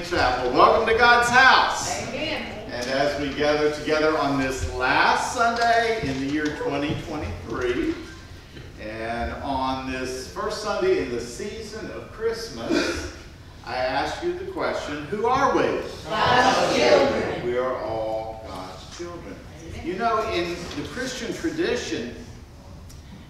Welcome to God's house. Amen. And as we gather together on this last Sunday in the year 2023, and on this first Sunday in the season of Christmas, I ask you the question, who are we? God's children. We are all God's children. You know, in the Christian tradition,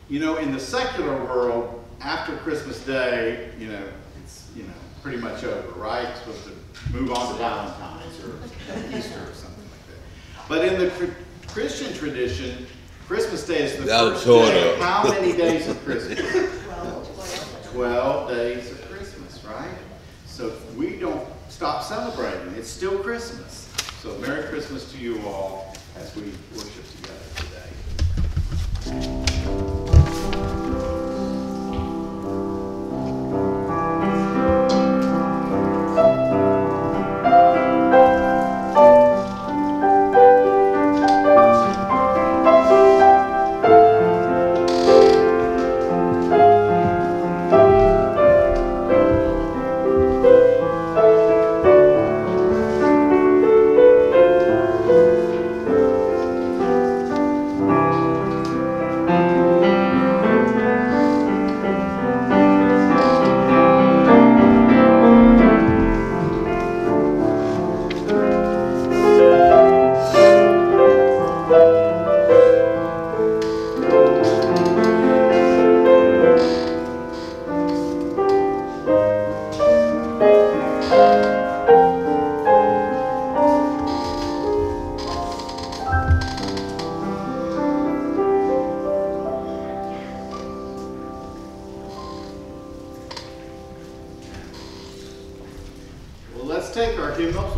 you know, in the secular world, after Christmas Day, you know, it's, you know, pretty much over, right? It's supposed to move on to Valentine's or Easter or something like that. But in the cr- Christian tradition, Christmas Day is the That first day. of. How many days of Christmas? 12 Twelve days of Christmas, right? So we don't stop celebrating. It's still Christmas. So Merry Christmas to you all as we worship Well, let's take our hymnals.